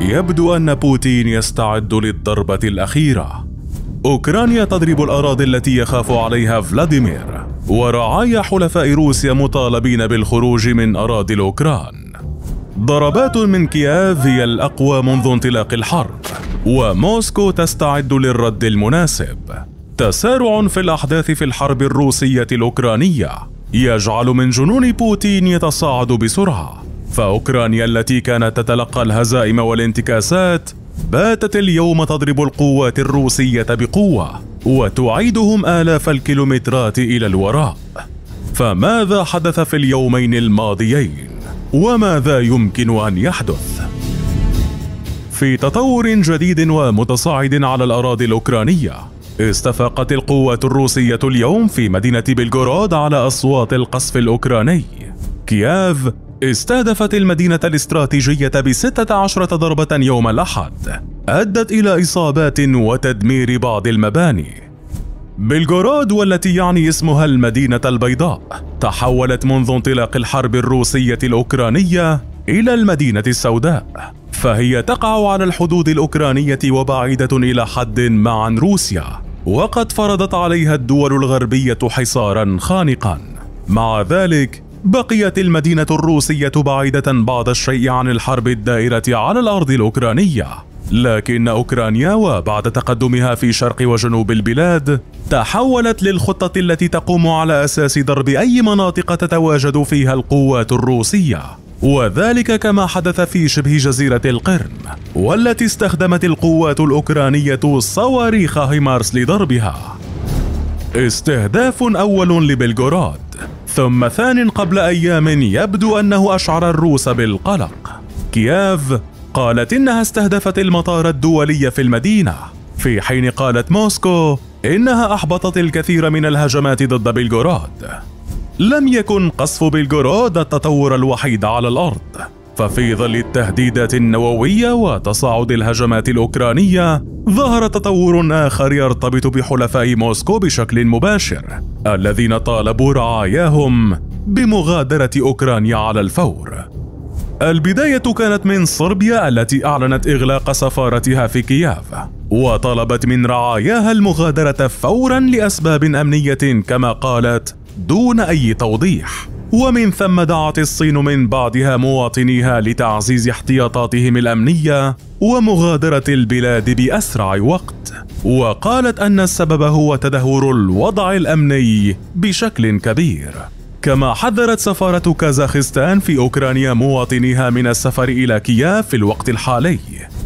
يبدو أن بوتين يستعد للضربة الأخيرة. أوكرانيا تضرب الأراضي التي يخاف عليها فلاديمير ورعايا حلفاء روسيا مطالبين بالخروج من أراضي الأوكران. ضربات من كييف هي الأقوى منذ انطلاق الحرب وموسكو تستعد للرد المناسب. تسارع في الأحداث في الحرب الروسية الأوكرانية يجعل من جنون بوتين يتصاعد بسرعة. فأوكرانيا التي كانت تتلقى الهزائم والانتكاسات باتت اليوم تضرب القوات الروسية بقوة وتعيدهم آلاف الكيلومترات إلى الوراء. فماذا حدث في اليومين الماضيين؟ وماذا يمكن أن يحدث؟ في تطور جديد ومتصاعد على الأراضي الأوكرانية استفاقت القوات الروسية اليوم في مدينة بلغورود على أصوات القصف الأوكراني. كييف استهدفت المدينة الاستراتيجية بستة عشرة ضربة يوم الأحد. أدت إلى إصابات وتدمير بعض المباني. بلغورود والتي يعني اسمها المدينة البيضاء تحولت منذ انطلاق الحرب الروسية الأوكرانية إلى المدينة السوداء. فهي تقع على الحدود الأوكرانية وبعيدة إلى حد ما عن روسيا وقد فرضت عليها الدول الغربية حصارا خانقا. مع ذلك بقيت المدينة الروسية بعيدة بعض الشيء عن الحرب الدائرة على الأرض الأوكرانية. لكن أوكرانيا وبعد تقدمها في شرق وجنوب البلاد تحولت للخطة التي تقوم على أساس ضرب أي مناطق تتواجد فيها القوات الروسية. وذلك كما حدث في شبه جزيرة القرم والتي استخدمت القوات الأوكرانية صواريخ هيمارس لضربها. استهداف أول لبلغوراد. ثم ثان قبل أيام يبدو أنه أشعر الروس بالقلق. كييف قالت إنها استهدفت المطار الدولي في المدينة. في حين قالت موسكو إنها أحبطت الكثير من الهجمات ضد بلغوراد. لم يكن قصف بلغورود التطور الوحيد على الأرض. ففي ظل التهديدات النووية وتصاعد الهجمات الأوكرانية ظهر تطور آخر يرتبط بحلفاء موسكو بشكل مباشر الذين طالبوا رعاياهم بمغادرة أوكرانيا على الفور. البداية كانت من صربيا التي أعلنت إغلاق سفارتها في كييف وطلبت من رعاياها المغادرة فورا لأسباب أمنية كما قالت دون أي توضيح. ومن ثم دعت الصين من بعدها مواطنيها لتعزيز احتياطاتهم الأمنية ومغادرة البلاد بأسرع وقت. وقالت أن السبب هو تدهور الوضع الأمني بشكل كبير. كما حذرت سفارة كازاخستان في أوكرانيا مواطنيها من السفر إلى كييف في الوقت الحالي.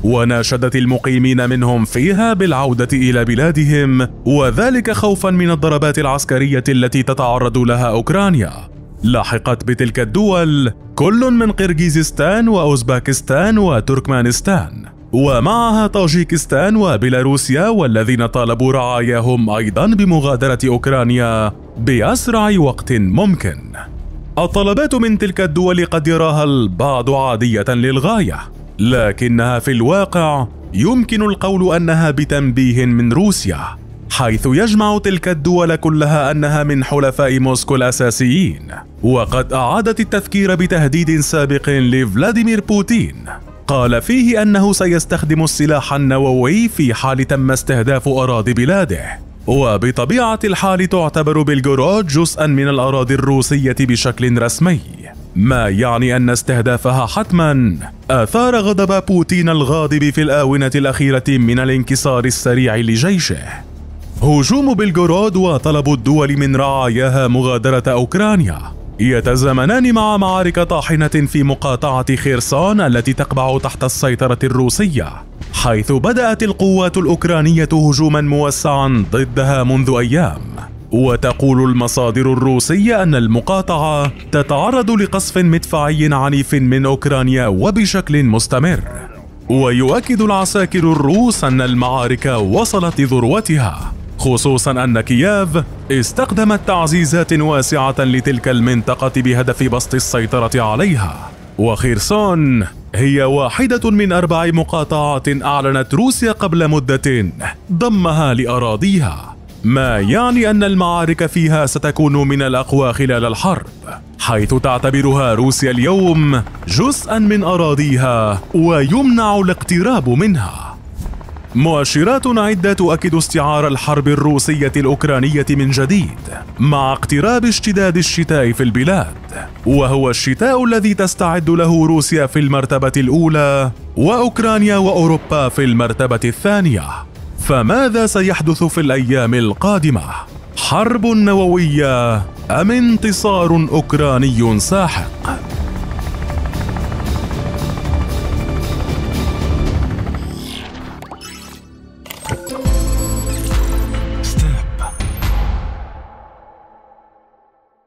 وناشدت المقيمين منهم فيها بالعودة إلى بلادهم وذلك خوفا من الضربات العسكرية التي تتعرض لها أوكرانيا. لاحقت بتلك الدول كل من قرغيزستان وأوزباكستان وتركمانستان ومعها طاجيكستان وبيلاروسيا والذين طالبوا رعاياهم أيضا بمغادرة أوكرانيا بأسرع وقت ممكن. الطلبات من تلك الدول قد يراها البعض عادية للغاية لكنها في الواقع يمكن القول أنها بتنبيه من روسيا. حيث يجمع تلك الدول كلها أنها من حلفاء موسكو الأساسيين وقد أعادت التذكير بتهديد سابق لفلاديمير بوتين. قال فيه أنه سيستخدم السلاح النووي في حال تم استهداف أراضي بلاده وبطبيعة الحال تعتبر بلغورود جزءا من الأراضي الروسية بشكل رسمي ما يعني أن استهدافها حتما آثار غضب بوتين الغاضب في الآونة الأخيرة من الانكسار السريع لجيشه. هجوم بلغورود وطلب الدول من رعاياها مغادرة أوكرانيا. يتزامنان مع معارك طاحنة في مقاطعة خيرسون التي تقبع تحت السيطرة الروسية حيث بدأت القوات الأوكرانية هجوما موسعا ضدها منذ أيام. وتقول المصادر الروسية أن المقاطعة تتعرض لقصف مدفعي عنيف من أوكرانيا وبشكل مستمر. ويؤكد العساكر الروس أن المعارك وصلت لذروتها خصوصا أن كييف استخدمت تعزيزات واسعة لتلك المنطقة بهدف بسط السيطرة عليها. وخيرسون هي واحدة من أربع مقاطعات أعلنت روسيا قبل مدة ضمها لأراضيها ما يعني أن المعارك فيها ستكون من الأقوى خلال الحرب حيث تعتبرها روسيا اليوم جزءا من أراضيها ويمنع الاقتراب منها. مؤشرات عدة تؤكد استعار الحرب الروسية الأوكرانية من جديد مع اقتراب اشتداد الشتاء في البلاد وهو الشتاء الذي تستعد له روسيا في المرتبة الأولى وأوكرانيا وأوروبا في المرتبة الثانية فماذا سيحدث في الأيام القادمة؟ حرب نووية أم انتصار أوكراني ساحق؟